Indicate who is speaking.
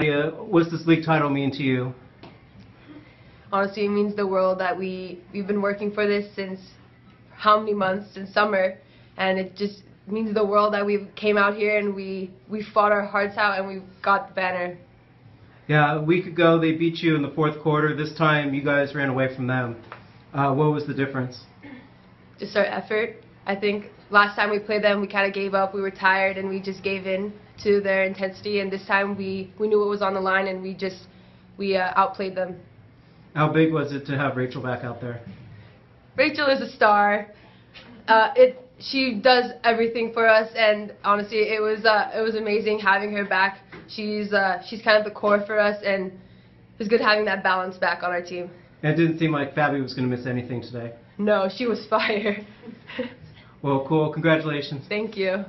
Speaker 1: Uh, What's this league title mean to you?
Speaker 2: Honestly, it means the world that we we've been working for this since how many months since summer, and it just means the world that we came out here and we we fought our hearts out and we got the banner.
Speaker 1: Yeah, a week ago they beat you in the fourth quarter. This time you guys ran away from them. Uh, what was the difference?
Speaker 2: Just our effort. I think last time we played them, we kind of gave up. We were tired and we just gave in to their intensity. And this time we we knew what was on the line and we just we uh, outplayed them.
Speaker 1: How big was it to have Rachel back out there?
Speaker 2: Rachel is a star. Uh, it she does everything for us, and honestly, it was uh, it was amazing having her back. She's uh, she's kind of the core for us, and it was good having that balance back on our team.
Speaker 1: It didn't seem like Fabi was going to miss anything today.
Speaker 2: No, she was fire.
Speaker 1: Well, cool. Congratulations.
Speaker 2: Thank you.